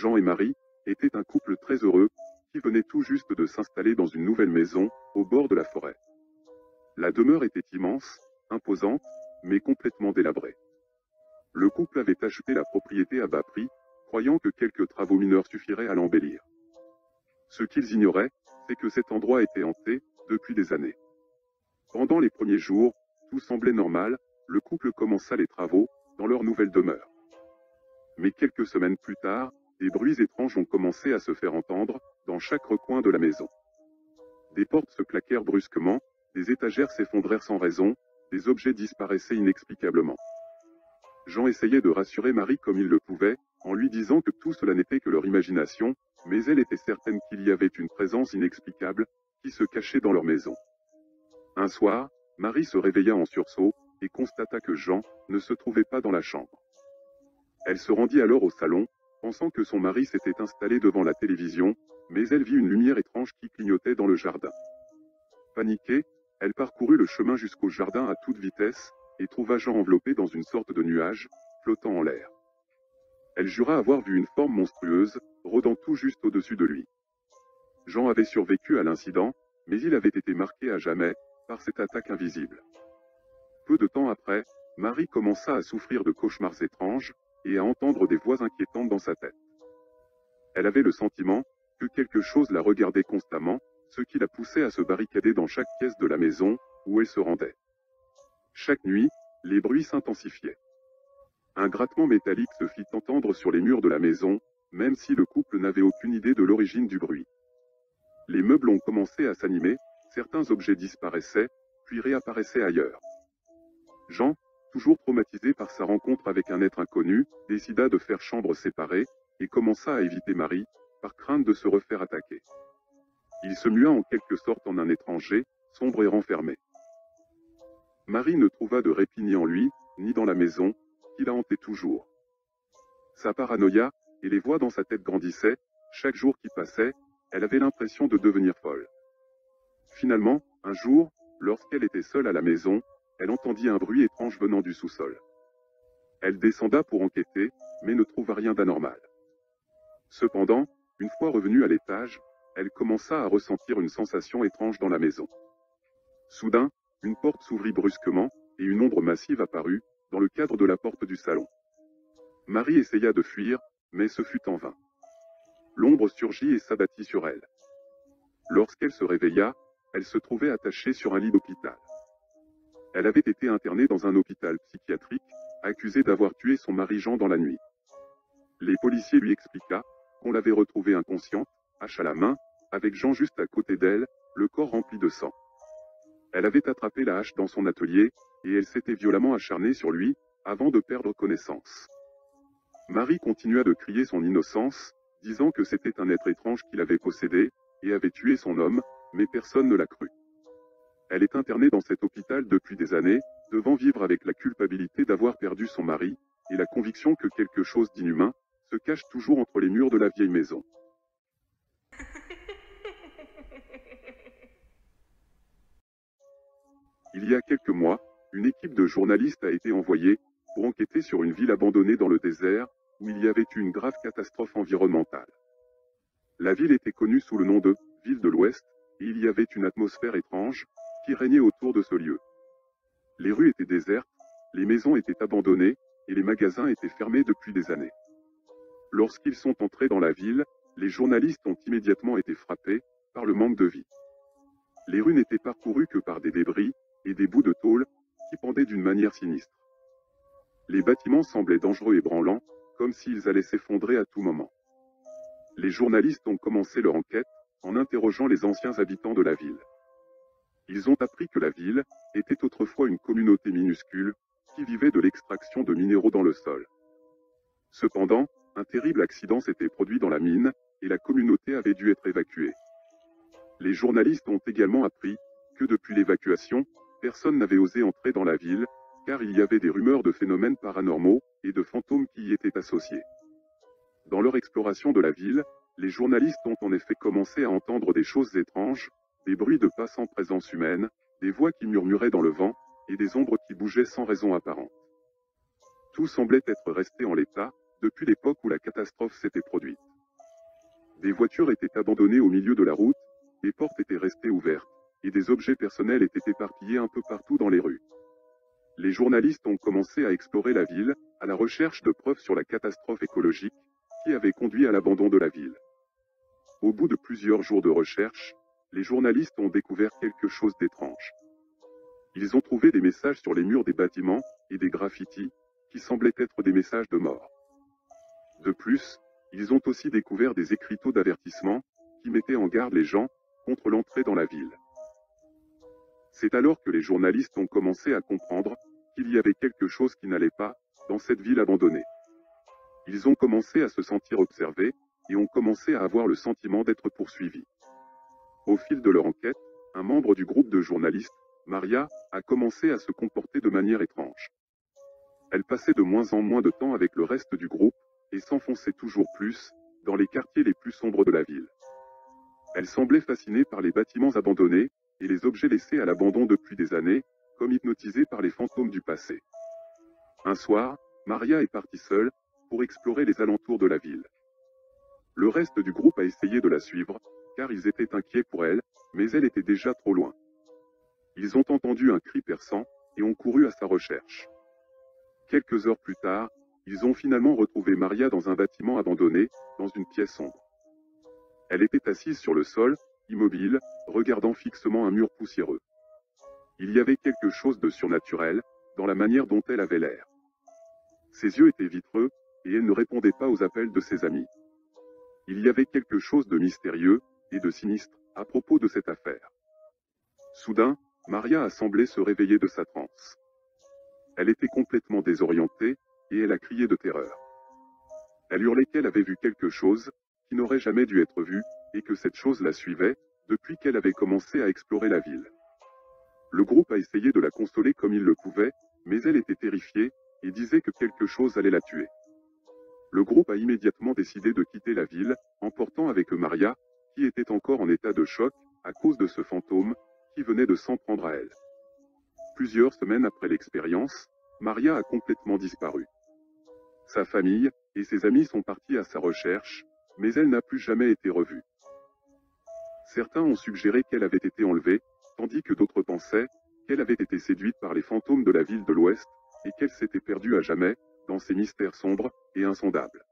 Jean et Marie, étaient un couple très heureux, qui venait tout juste de s'installer dans une nouvelle maison, au bord de la forêt. La demeure était immense, imposante, mais complètement délabrée. Le couple avait acheté la propriété à bas prix, croyant que quelques travaux mineurs suffiraient à l'embellir. Ce qu'ils ignoraient, c'est que cet endroit était hanté, depuis des années. Pendant les premiers jours, tout semblait normal, le couple commença les travaux, dans leur nouvelle demeure. Mais quelques semaines plus tard, des bruits étranges ont commencé à se faire entendre, dans chaque recoin de la maison. Des portes se claquèrent brusquement, des étagères s'effondrèrent sans raison, des objets disparaissaient inexplicablement. Jean essayait de rassurer Marie comme il le pouvait, en lui disant que tout cela n'était que leur imagination, mais elle était certaine qu'il y avait une présence inexplicable, qui se cachait dans leur maison. Un soir, Marie se réveilla en sursaut, et constata que Jean ne se trouvait pas dans la chambre. Elle se rendit alors au salon, pensant que son mari s'était installé devant la télévision, mais elle vit une lumière étrange qui clignotait dans le jardin. Paniquée, elle parcourut le chemin jusqu'au jardin à toute vitesse, et trouva Jean enveloppé dans une sorte de nuage, flottant en l'air. Elle jura avoir vu une forme monstrueuse, rôdant tout juste au-dessus de lui. Jean avait survécu à l'incident, mais il avait été marqué à jamais, par cette attaque invisible. Peu de temps après, Marie commença à souffrir de cauchemars étranges, et à entendre des voix inquiétantes dans sa tête. Elle avait le sentiment que quelque chose la regardait constamment, ce qui la poussait à se barricader dans chaque pièce de la maison, où elle se rendait. Chaque nuit, les bruits s'intensifiaient. Un grattement métallique se fit entendre sur les murs de la maison, même si le couple n'avait aucune idée de l'origine du bruit. Les meubles ont commencé à s'animer, certains objets disparaissaient, puis réapparaissaient ailleurs. Jean, toujours traumatisé par sa rencontre avec un être inconnu, décida de faire chambre séparée, et commença à éviter Marie, par crainte de se refaire attaquer. Il se mua en quelque sorte en un étranger, sombre et renfermé. Marie ne trouva de répit ni en lui, ni dans la maison, qui la hantait toujours. Sa paranoïa, et les voix dans sa tête grandissaient, chaque jour qui passait, elle avait l'impression de devenir folle. Finalement, un jour, lorsqu'elle était seule à la maison, elle entendit un bruit étrange venant du sous-sol. Elle descenda pour enquêter, mais ne trouva rien d'anormal. Cependant, une fois revenue à l'étage, elle commença à ressentir une sensation étrange dans la maison. Soudain, une porte s'ouvrit brusquement, et une ombre massive apparut, dans le cadre de la porte du salon. Marie essaya de fuir, mais ce fut en vain. L'ombre surgit et s'abattit sur elle. Lorsqu'elle se réveilla, elle se trouvait attachée sur un lit d'hôpital. Elle avait été internée dans un hôpital psychiatrique, accusée d'avoir tué son mari Jean dans la nuit. Les policiers lui expliqua qu'on l'avait retrouvée inconsciente, hache à la main, avec Jean juste à côté d'elle, le corps rempli de sang. Elle avait attrapé la hache dans son atelier, et elle s'était violemment acharnée sur lui, avant de perdre connaissance. Marie continua de crier son innocence, disant que c'était un être étrange qui l'avait possédé, et avait tué son homme, mais personne ne l'a cru. Elle est internée dans cet hôpital depuis des années, devant vivre avec la culpabilité d'avoir perdu son mari, et la conviction que quelque chose d'inhumain, se cache toujours entre les murs de la vieille maison. Il y a quelques mois, une équipe de journalistes a été envoyée, pour enquêter sur une ville abandonnée dans le désert, où il y avait eu une grave catastrophe environnementale. La ville était connue sous le nom de Ville de l'Ouest, et il y avait une atmosphère étrange, qui régnait autour de ce lieu. Les rues étaient désertes, les maisons étaient abandonnées, et les magasins étaient fermés depuis des années. Lorsqu'ils sont entrés dans la ville, les journalistes ont immédiatement été frappés par le manque de vie. Les rues n'étaient parcourues que par des débris et des bouts de tôle qui pendaient d'une manière sinistre. Les bâtiments semblaient dangereux et branlants, comme s'ils allaient s'effondrer à tout moment. Les journalistes ont commencé leur enquête en interrogeant les anciens habitants de la ville. Ils ont appris que la ville était autrefois une communauté minuscule, qui vivait de l'extraction de minéraux dans le sol. Cependant, un terrible accident s'était produit dans la mine, et la communauté avait dû être évacuée. Les journalistes ont également appris que depuis l'évacuation, personne n'avait osé entrer dans la ville, car il y avait des rumeurs de phénomènes paranormaux et de fantômes qui y étaient associés. Dans leur exploration de la ville, les journalistes ont en effet commencé à entendre des choses étranges, des bruits de pas sans présence humaine, des voix qui murmuraient dans le vent, et des ombres qui bougeaient sans raison apparente. Tout semblait être resté en l'état, depuis l'époque où la catastrophe s'était produite. Des voitures étaient abandonnées au milieu de la route, des portes étaient restées ouvertes, et des objets personnels étaient éparpillés un peu partout dans les rues. Les journalistes ont commencé à explorer la ville, à la recherche de preuves sur la catastrophe écologique, qui avait conduit à l'abandon de la ville. Au bout de plusieurs jours de recherche, les journalistes ont découvert quelque chose d'étrange. Ils ont trouvé des messages sur les murs des bâtiments, et des graffitis, qui semblaient être des messages de mort. De plus, ils ont aussi découvert des écriteaux d'avertissement, qui mettaient en garde les gens, contre l'entrée dans la ville. C'est alors que les journalistes ont commencé à comprendre, qu'il y avait quelque chose qui n'allait pas, dans cette ville abandonnée. Ils ont commencé à se sentir observés, et ont commencé à avoir le sentiment d'être poursuivis. Au fil de leur enquête, un membre du groupe de journalistes, Maria, a commencé à se comporter de manière étrange. Elle passait de moins en moins de temps avec le reste du groupe, et s'enfonçait toujours plus, dans les quartiers les plus sombres de la ville. Elle semblait fascinée par les bâtiments abandonnés, et les objets laissés à l'abandon depuis des années, comme hypnotisée par les fantômes du passé. Un soir, Maria est partie seule, pour explorer les alentours de la ville. Le reste du groupe a essayé de la suivre, ils étaient inquiets pour elle, mais elle était déjà trop loin. Ils ont entendu un cri perçant, et ont couru à sa recherche. Quelques heures plus tard, ils ont finalement retrouvé Maria dans un bâtiment abandonné, dans une pièce sombre. Elle était assise sur le sol, immobile, regardant fixement un mur poussiéreux. Il y avait quelque chose de surnaturel, dans la manière dont elle avait l'air. Ses yeux étaient vitreux, et elle ne répondait pas aux appels de ses amis. Il y avait quelque chose de mystérieux, et de sinistre, à propos de cette affaire. Soudain, Maria a semblé se réveiller de sa transe. Elle était complètement désorientée, et elle a crié de terreur. Elle hurlait qu'elle avait vu quelque chose, qui n'aurait jamais dû être vu, et que cette chose la suivait, depuis qu'elle avait commencé à explorer la ville. Le groupe a essayé de la consoler comme il le pouvait, mais elle était terrifiée, et disait que quelque chose allait la tuer. Le groupe a immédiatement décidé de quitter la ville, emportant avec eux Maria, qui était encore en état de choc, à cause de ce fantôme, qui venait de s'en prendre à elle. Plusieurs semaines après l'expérience, Maria a complètement disparu. Sa famille, et ses amis sont partis à sa recherche, mais elle n'a plus jamais été revue. Certains ont suggéré qu'elle avait été enlevée, tandis que d'autres pensaient qu'elle avait été séduite par les fantômes de la ville de l'Ouest, et qu'elle s'était perdue à jamais, dans ces mystères sombres et insondables.